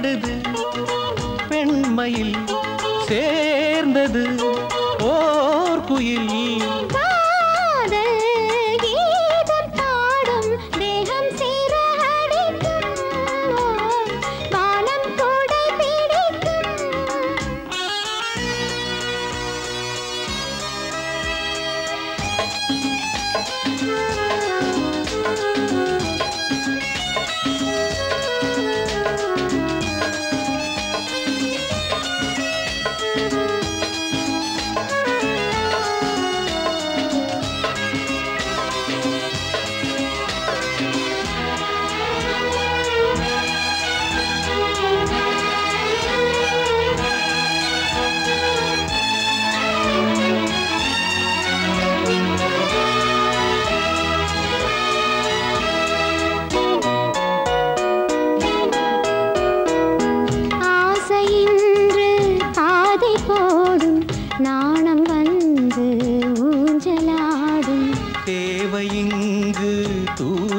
படுது. பெண்மையில் சேர்ந்தது. ஓர் குயில்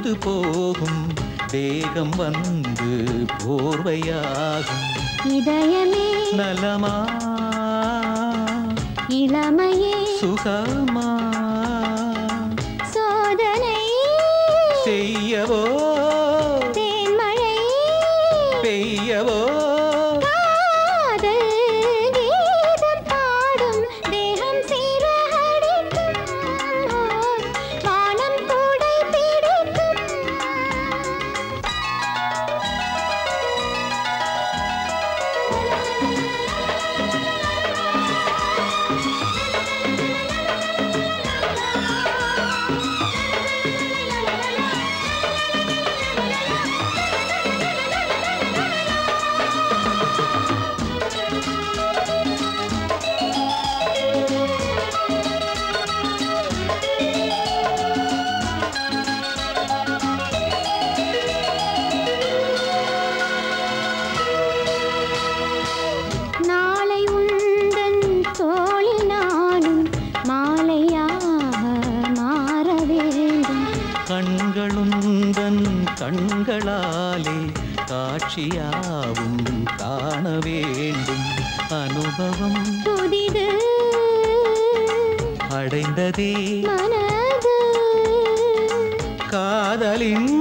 தூது போகும். தேகம் வந்து போர்வையாகும். இதயமே நலமா? இளமையே சுகமா? சோதனை செய்யவோ? கண்களாலே காட்சியாவும் காண வேண்டும். அனுபவம் புதிது அடைந்ததே. காதலின்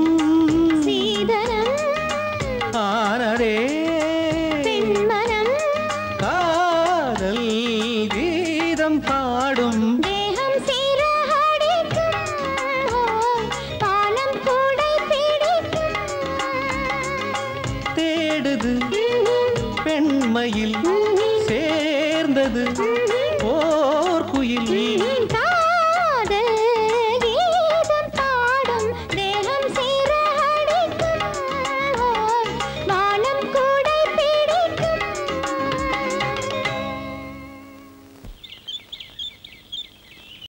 தேடுது பெண்மையில் சேர்ந்தது.